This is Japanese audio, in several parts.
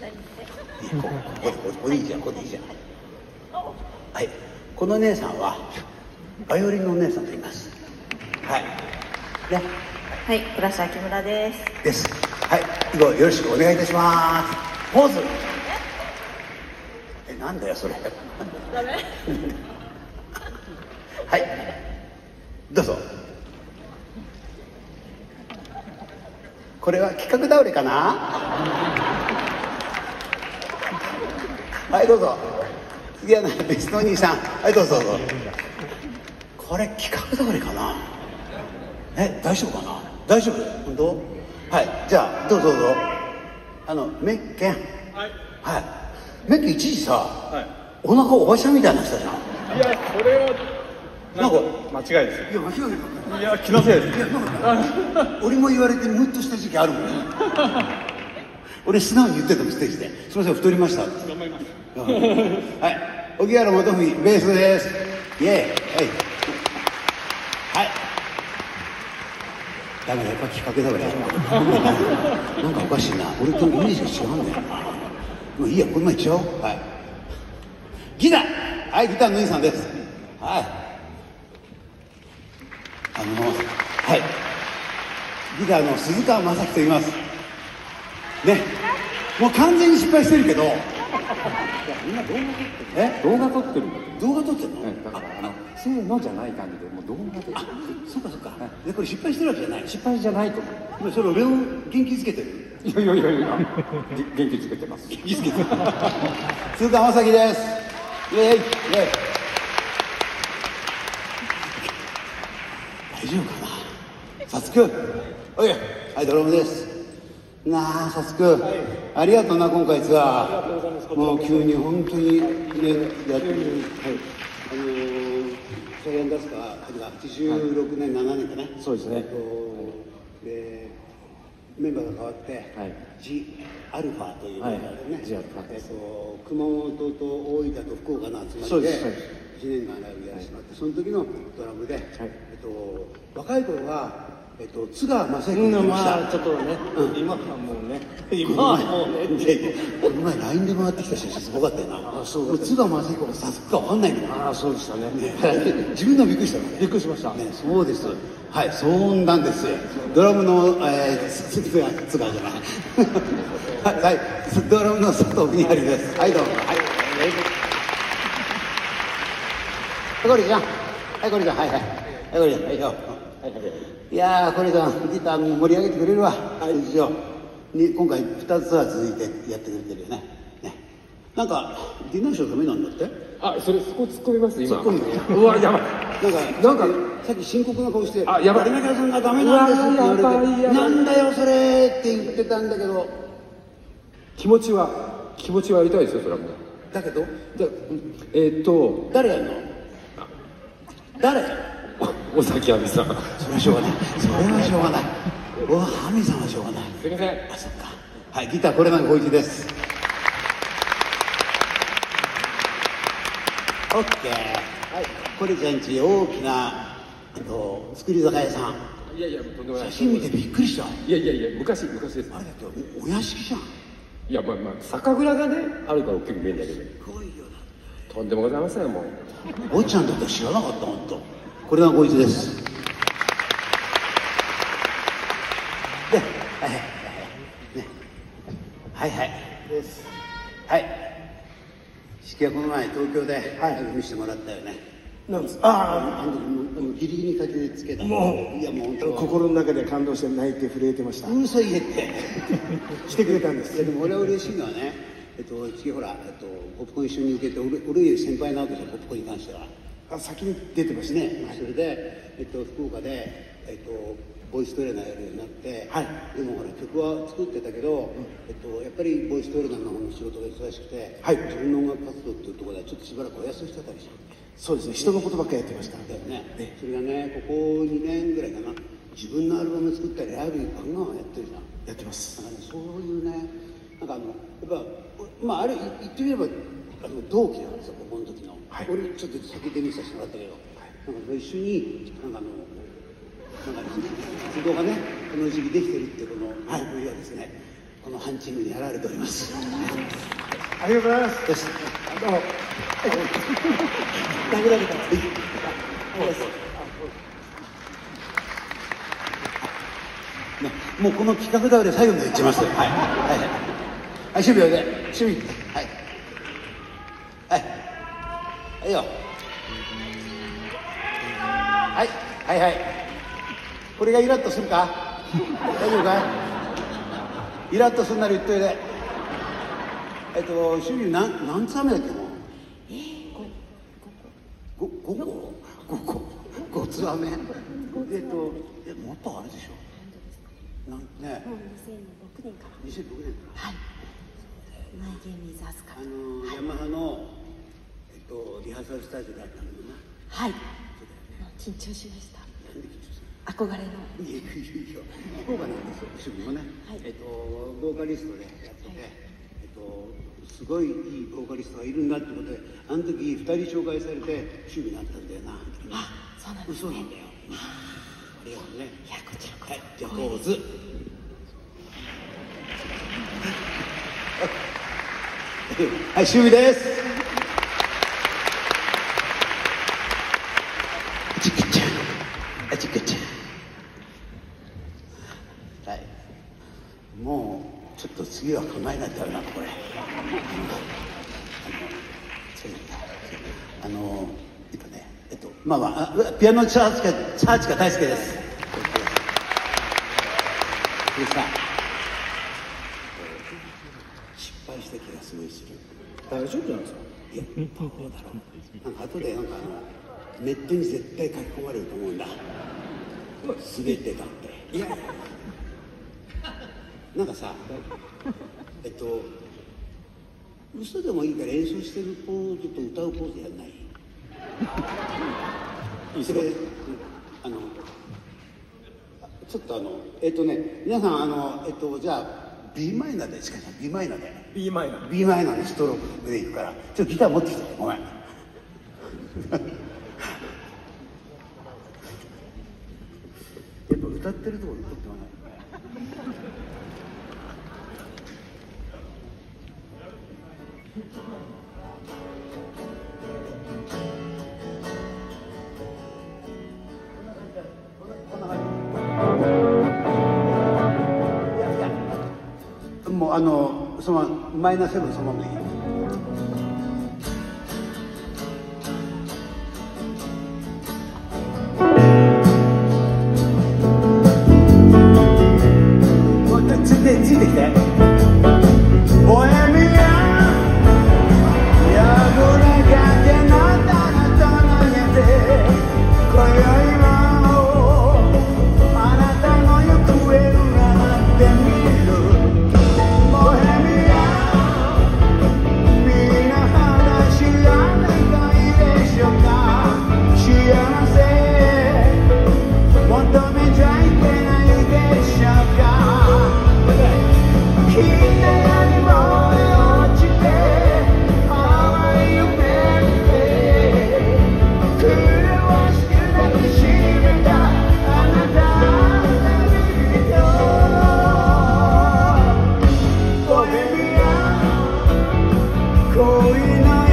こここここでいいじゃんここでいいじゃん。はい。この姉さんはバイオリンのお姉さんと言います。はい。ね。はい、倉下木村です。です。はい。以後よろしくお願いいたします。ポーズ。えなんだよそれ。はい。どうぞ。これは企画倒れかな？はいどうぞ。次はね別のお兄さん。はいどうぞどうぞ。これ企画倒れかな？え大丈夫かな？大丈夫？本当？はいじゃあどうぞどうぞ。あのメッケン。はい。はい。メッケン一時さ、はお腹おばちゃんみたいな人じゃん。い。いや、それは、なんかなん間違いですいや間違いない。よ。いや、気のせいです。俺も言われてムッとした時期あるもん 俺素直に言ってたもんステージで。すいません太りました。って頑張ります。はい。荻原元文ベースです。イエーイ。はい。はい。ダメだやっぱ企画だから。なんかおかしいな。俺とイメージが違うんだよ。もういいやこの前いっちゃおう。はい。ギター。はいギターの兄さんです。はい。あのはい。ギターの鈴川雅樹と言います。ね。もう完全に失敗してるけど。みんな動画撮ってるえ？動画撮ってるんだ。け動画撮ってんの、だからあのせーのじゃない感じでもう動画で。あそうかそうか。でこれ失敗してるわけじゃない。失敗じゃないと思う。今それ俺を元気づけてる。いやいやいやいや。げ 元気づけてます。元気づけてる鈴川雅樹です。イエイ。イエイ。大丈夫かな？さつくおいはいドラムですなあさつく、ありがとうな今回ツアー。もう急に本当にねやってる。はい。あのーサイエンダスカが86年、7年かねそうですね。えっとでメンバーが変わって、はい。G アルファというメンバーでね、はい G アルファえっですと熊本と大分と福岡の集まりでそうですそうです。1年間ライブやらせてもらって、その時のドラムで、えっと、若い頃は、えっと、津川雅之君まあちょっとね、今はもうね今はもうねでこの前 LINE で回ってきた写真すごかったよなそうだ津川雅彦がさすがわかんないんだよああそうでしたね自分でもびっくりしたのねびっくりしましたね、そうです。はい、そうなんです。ドラムの、えー、つつが、つがじゃない。はい、はい、ドラムの佐藤国春です。はい、どうも。はい。はい、ゴリちゃん。はい、ゴリちゃん。はい、はい。はい、ゴリちゃん。はい、よ。はい、はい。いやー、ゴリちゃん、ギターも盛り上げてくれるわ。はい、一応。に、今回二つは続いてやってくれてるよね。ね。なんか、ディナーショーダメなんだって？あそれそこ突っ込みます今。突っ込むうわやばい。なんか、なんかさっき深刻な顔して、あやばい。んがダメなんですって言われて、なんだよそれって言ってたんだけど、気持ちは気持ちはやりたいですよそれはもう。だけど、でえーっと。誰やんの？誰？尾崎亜美さんそれはしょうがない。それはしょうがない。おハミさんはしょうがない。すいませんあ、そっか。はい、ギターこれなんか小一です。オッケー。はい、これちゃんち大きな、えっと、作り酒屋さん。いやいやとんでもない写真見てびっくりした。いやいやいや昔昔ですあれだっておお屋敷じゃん。いやまあまあ酒蔵がねあるから大きく見えるんだけどすごいよな。とんでもございませんもうおっちゃんだって知らなかった本当。これがこいつです。で、はいはいはいねはいはいです。はい。式はこの前東京ではい見せてもらったよね。なんですああ、あのギリギリ駆けつけた。もういやもう本当。心の中で感動して泣いて震えてましたうるさい言えって。してくれたんですいやでも俺は嬉しいのはね、えっと次ほらえっとポップコーン一緒に受けて俺俺より先輩なわけですよポップコーンに関しては。あ先に出てましたね、それで、えっと、福岡で、えっと、ボイストレーナーやるようになって、はい。でもほら曲は作ってたけど、えっと、やっぱりボイストレーナーの方の仕事が忙しくて、はい。自分の音楽活動っていうところではちょっとしばらくお休みしてたりしたそうですね。人のことばっかりやってましただよね。それがねここ2年ぐらいかな。自分のアルバム作ったりライブガンガンやってるじゃん。やってます。なんかね、そういうね、なんかあの、やっぱ、まあ、あれ、言ってみれば、あの同期なんですよ。はい。俺、ちょっと先デビューさせてもらったけど、なんか一緒に、なんかあの、なんか、活動がね、この時期できてるって、この、はい、がですね、このハンチングにやられております。ありがとうございます。どうも。殴られた。ね、もうこの企画倒れ最後まで言っちゃいます。はい。はい。はい。はい、守備をね。守備。はい。はい。はいよ。はい。はいはい。これがイラッとするか？大丈夫かい？イラッとするなら言っといて。えっと、守備何、何つ目だっけもう？え五五個五個五つ目えっと、え、もっとあれでしょ？なんね、もう2006年から。2006年か。はい。マイゲームイズアスカあのー、ヤマハの、と、リハーサルスタジオだったんだな。はい。もう緊張しました。憧れの。るいやいや福岡なんですよ趣味もね、はい。えっとボーカリストでやってて、えっとすごいいいボーカリストがいるんだってことであの時2人紹介されて趣味になったんだよな。あそうなんですね。嘘なんだよ。あ。りがとうね。いやこちらこはいそじゃあポーズ。はい趣味ですあちくちゃんあちくちはい。もうちょっと次は構えないとダメなのこれ。あのあのえっとねえっとまあまああピアノチャーチかチャーチか大輔です。でさ失敗した気がすごいする。大丈夫なんですか？いやどうだろう。なんか後でなんかあのネットに絶対書き込まれると思うんだ。滑ってたって。いやなんかさえっと嘘でもいいから演奏してるポーズと歌うポーズやんない？それあのあちょっとあのえっとね皆さんあのえっとじゃあ b マイナーでしかし b マイナーで。B マイナー。B マイナーのストロークでいくから。ちょっとギター持ってきて。ごめんやっぱ歌ってるところにとってもないもうあのそのマイナーセブンそのままでいい night.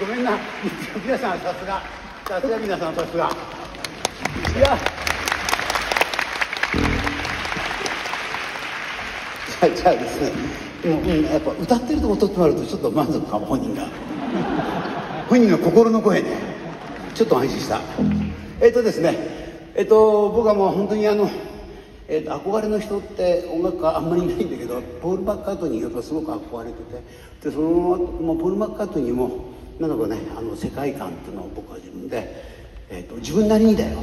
ごめんな。皆さんさすが。さすが皆さんさすが。いや。じゃあじゃあですね。もう、やっぱ歌ってるとこ撮ってもらうとちょっと満足かも本人が。本人の心の声ねちょっと安心した。えっ、とですね。えっ、と僕はもう本当にあの、えー、と憧れの人って音楽家あんまりいないんだけどポール・マッカートニーがすごく憧れててでそのもうポール・マッカートニーもなんだかねあの世界観っていうのを僕は自分で、えー、と自分なりにだよ。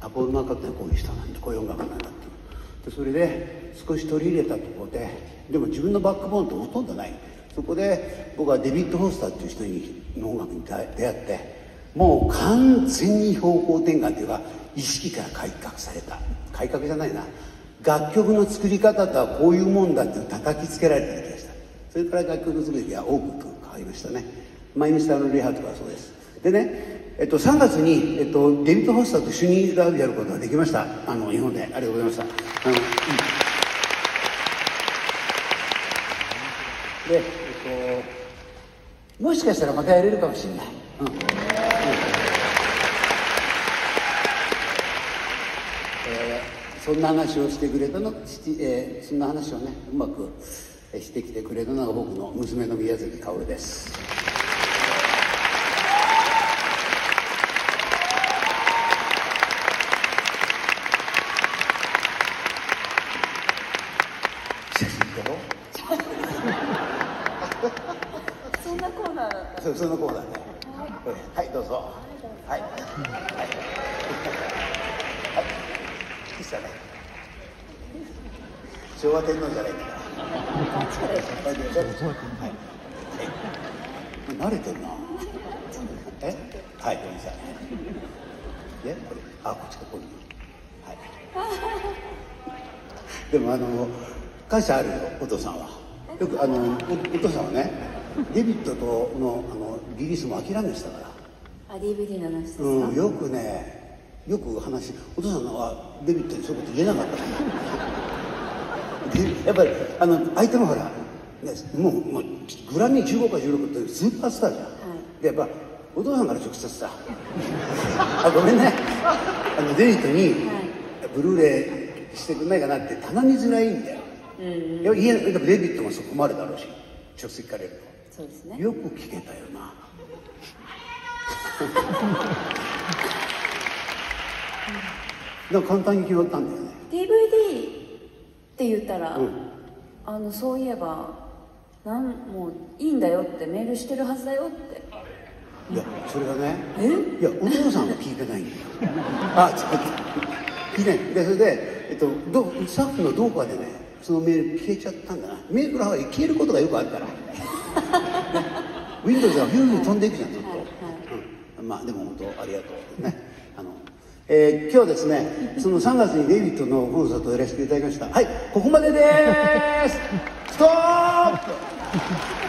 あポール・マッカートニーはこういう人なんだこういう音楽なんだっていう。でそれで少し取り入れたところででも自分のバックボーンとほとんどない。そこで僕はデビッド・フォスターっていう人にの音楽に出会ってもう完全に方向転換というか意識から改革された。改革じゃないな。楽曲の作り方とはこういうもんだって叩きつけられた気がした。それから楽曲の作りが多く変わりましたね。マイミスのリハとかそうです。でね、えっと、3月に、えっと、デビッド・ホスターと一緒にライブやることができました。あの日本で。ありがとうございました。あの、うん。で、えっと、もしかしたらまたやれるかもしれない、うん。うん。えそんな話をしてくれたの、えーそんな話をねうまくしてきてくれたのが僕の娘の宮崎薫です写真撮ろうそんなコーナーだったそうそのコーナーで。はい、どうぞ。はい。はい。はい。い。い。っすかね。昭和天皇じゃない。んだから。はい、はい。はい。慣れてるな。え、はい、ごめんなさい。え、これ、あ、こっちか、ここに。はい。でも、あの、感謝あるよ、お父さんは。よく、あの、おお父さんはね。デビッドとの、あの、リリースも諦めてたから。あ DVD の話ですか、うん、よくね、よく話、お父さんはデビッドにそういうこと言えなかったから。でやっぱり、あの、相手もほら、ね、もう、もう、グラミー15か16ってスーパースターじゃん。で、やっぱ、お父さんから直接さ、あ、ごめんね。あの、デビッドに、ブルーレイしてくんないかなって頼みづらいんだよ。いや、言えないでもデビッドもそこまでだろうし、直接聞かれるそうですねと。よく聞けたよな。なんか簡単に決まったんだよね。DVD って言ったら、うんあのそういえばなんもういいんだよってメールしてるはずだよっていや、それがね、え？いや、お父さんは聞いてないんだよ。あ、ちょっと、聞いてない。で、それで、えっと、どうスタッフのどうかでね、そのメール消えちゃったんだな。メールが消えることがよくあるから。ね、Windows はヒューヒュー飛んでいくじゃん、ずっと。うん、まあ、でも本当、ありがとう。ね。あの、えー今日ですね、その3月にデイビッドのコンサートをやらせていただきました。はい、ここまでですストップ